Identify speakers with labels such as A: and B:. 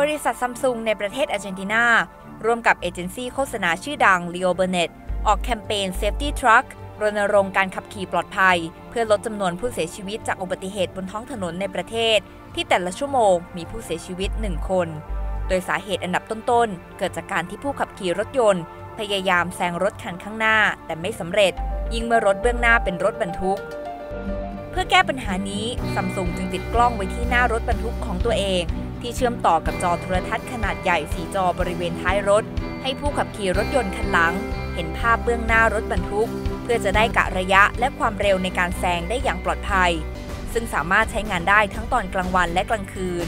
A: บริษัทซัมซุงในประเทศอาร์เจนตินา ร่วมกับเอเจนซี่โฆษณาชื่อดัง Leo Burnett ออกแคมเปญ Safety Truck รณรงค์การขับขี่ปลอดภัย เพื่อลดจำนวนผู้เสียชีวิตจากอุบัติเหตุบนท้องถนนในประเทศ ที่แต่ละชั่วโมงมีผู้เสียชีวิต 1 คน โดยสาเหตุอันดับต้นๆ เกิดจากการที่ผู้ขับขี่รถยนต์ พยายามแซงรถคันข้างหน้า แต่ไม่สำเร็จ ยิ่งเมื่อรถเบื้องหน้าเป็นรถบรรทุก เพื่อแก้ปัญหานี้ซัมซุงจึงติดกล้องไว้ที่หน้ารถบรรทุกของตัวเอง ที่เชื่อมต่อกับจอโทรทัศน์ขนาดใหญ่สีจอบริเวณท้ายรถ ให้ผู้ขับขี่รถยนต์คันหลัง เห็นภาพเบื้องหน้ารถบรรทุก เพื่อจะได้กะระยะและความเร็วในการแซงได้อย่างปลอดภัย ซึ่งสามารถใช้งานได้ทั้งตอนกลางวันและกลางคืน